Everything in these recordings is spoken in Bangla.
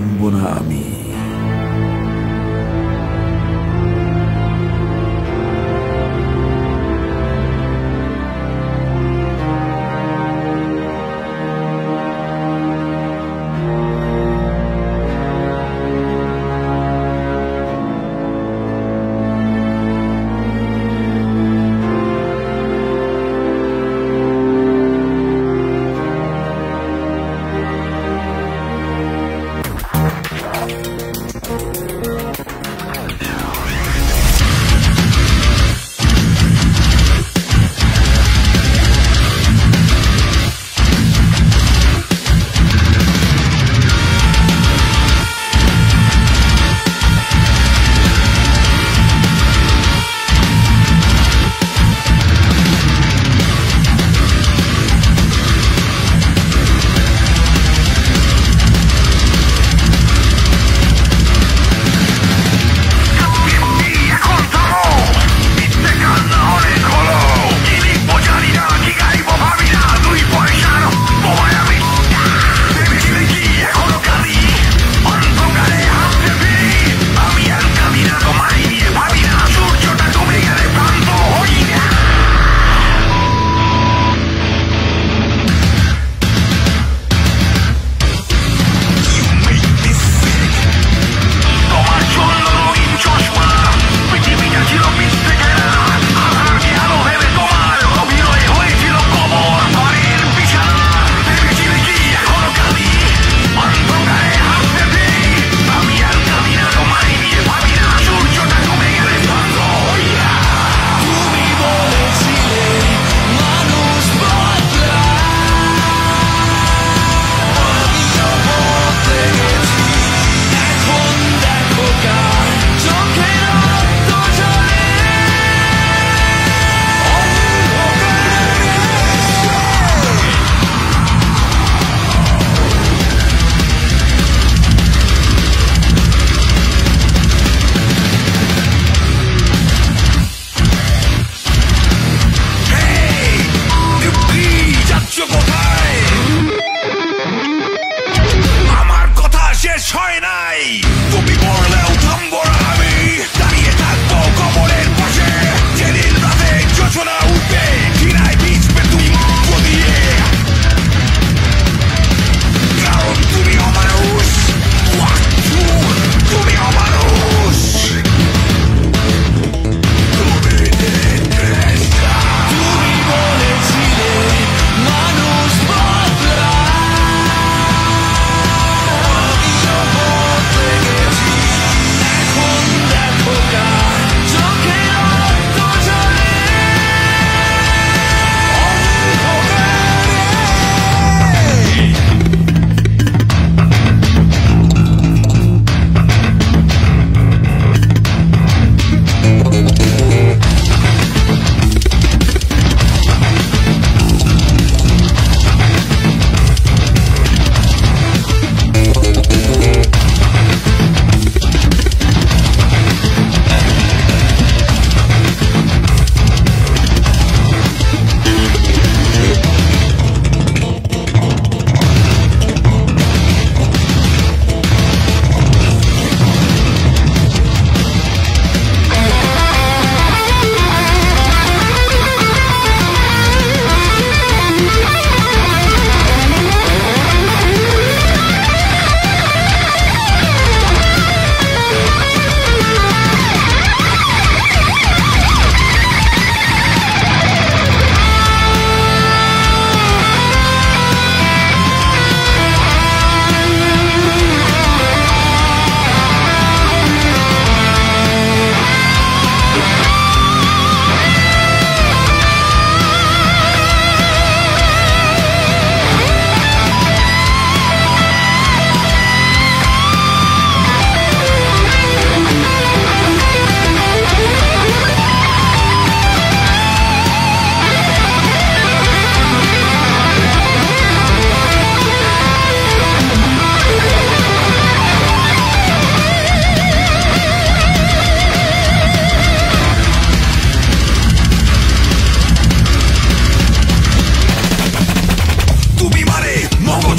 Ambonami.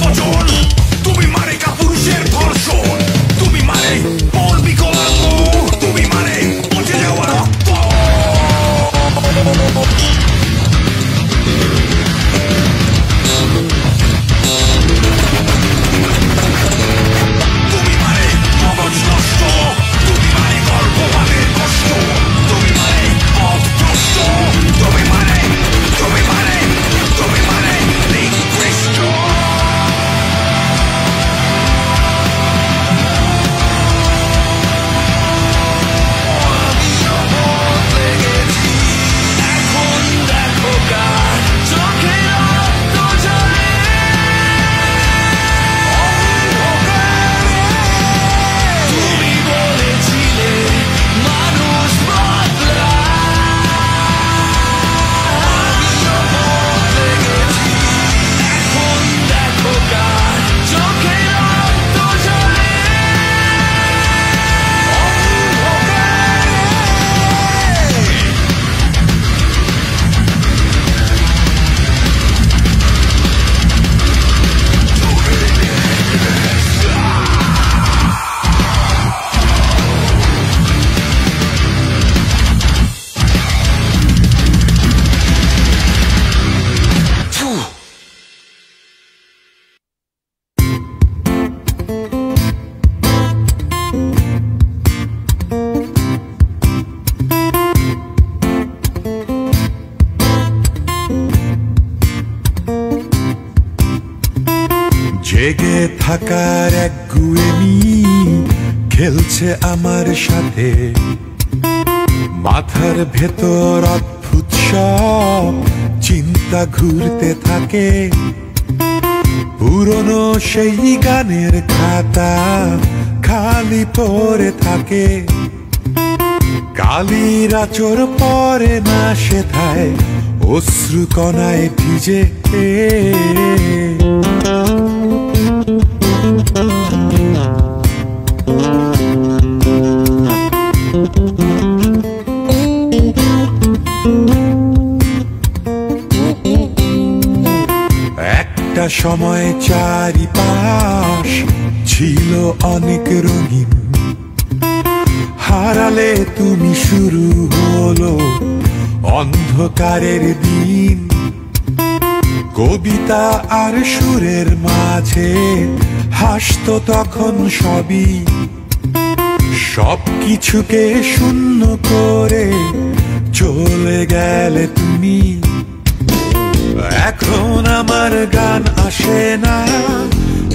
Watch your থাকার এক গুয়েমি খেলছে আমার সাথে। মাথার ভেতর অদ্ভুত সব চিন্তা ঘুরতে থাকে। পুরনো সেই গানের খাতা খালি পড়ে থাকে। কালির আচর পরে না সেথায় অশ্রু কণায় ভিজে। সময় চারিপাশ ছিল অনেক রঙিন। হারালে তুমি শুরু হলো অন্ধকারের দিন। কবিতা আর সুরের মাঝে হাসতো তখন সবই। সব কিছুকে শূন্য করে চলে গেলে তুমি। এখন আমার গান আসে না,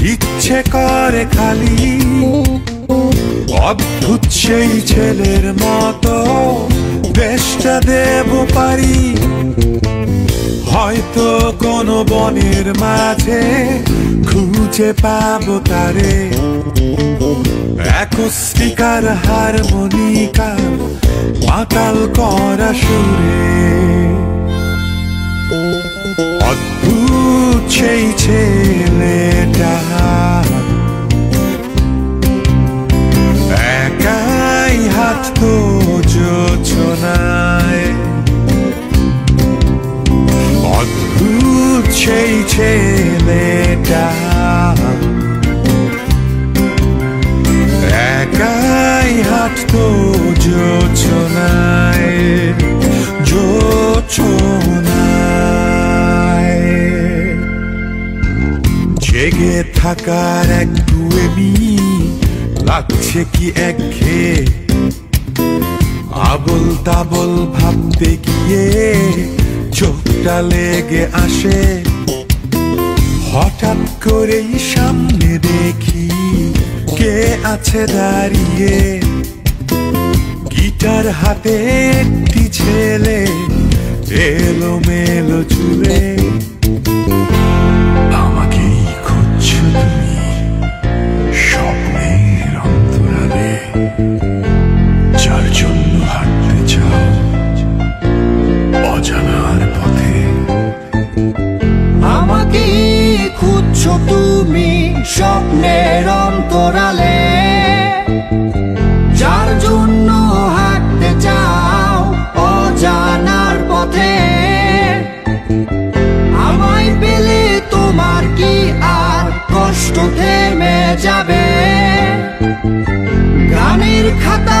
ইচ্ছে করে খালি। অদ্ভুত সেই ছেলের মতো দেশটা দেব পারি। হয়তো কোনো বনের মাঝে খুঁজে পাবো তারে। একস্টিকার হারমোনিকা মাতাল করা সুরে। অদ্ভুত সেই ছেলেটা। একাই হাত তো যোচনায় অদ্ভুত সেই ছেলেটা। একাই হাত তো যোচনায় যোচনায় জেগে থাকার এক দুয়েমি লাগছে কি এক ঘে আবল তাবল ভাবতে গিয়ে চোখটা লেগে আসে। হঠাৎ করেই সামনে দেখি কে আছে দাঁড়িয়ে। গিটার হাতে একটি ছেলে এলো মেলো চুলে। তুমি স্বপ্নের অন্তরালে যার জন্য হাঁটতে চাও অজানার পথে। আমাকে খুঁজছ তুমি স্বপ্নের অন্তরালে। থেমে যাবে। গানের খাতা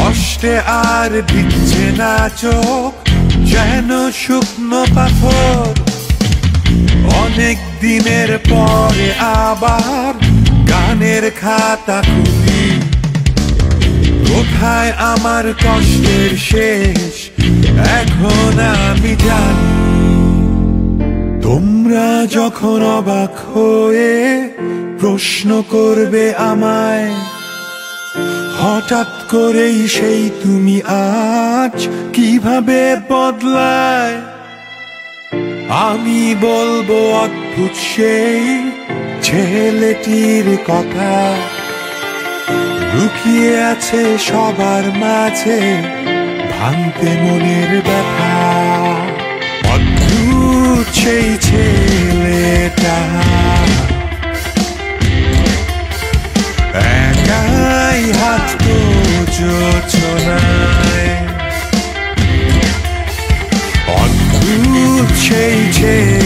কষ্টে আর দিচ্ছে না চোখ, যেন শুকনো পাথর। অনেক দিনের পরে আবার গানের খাতা খুলি। কোথায় আমার কষ্টের শেষ, এখন আমি জানি। তোমরা যখন অবাক হয়ে প্রশ্ন করবে আমায় হঠাৎ করেই সেই তুমি আজ কীভাবে বদলায়? আমি বলব অদ্ভুত সেই ছেলেটির কথা। লুকিয়ে আছে সবার মাঝে ভাঙতে মনের ব্যথা। অদ্ভুত সেই ছেলেটা। হাত যোচনায় অদ্ভুত সেই ছেলে